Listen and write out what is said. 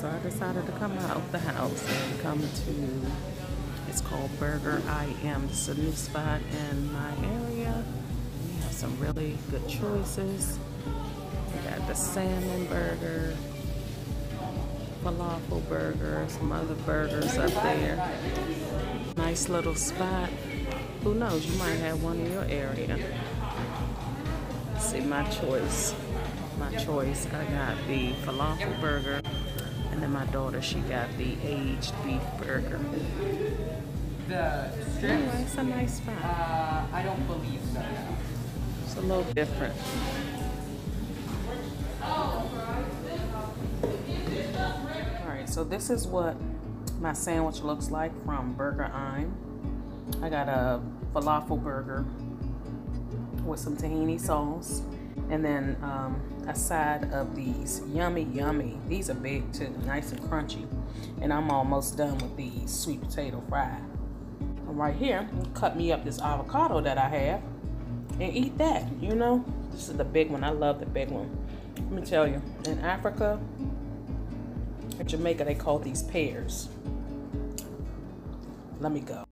so I decided to come out of the house and come to, it's called Burger I Am. It's a new spot in my area. We have some really good choices. We got the salmon burger, falafel burger, some other burgers up there. Nice little spot. Who knows, you might have one in your area. See my choice. My choice. I got the falafel burger, and then my daughter, she got the aged beef burger. The strips, Anyway, it's a nice spot. uh, I don't believe so. no. It's a little different. Alright, so this is what my sandwich looks like from BurgerIM. I got a falafel burger with some tahini sauce and then um, a side of these. Yummy yummy. These are big too. Nice and crunchy. And i'm almost done with these sweet potato fry. And right here cut me up this avocado that i have and eat that you know? This is the big one. I love the big one. Let me tell you in africa in jamaica they call these pears. Let me go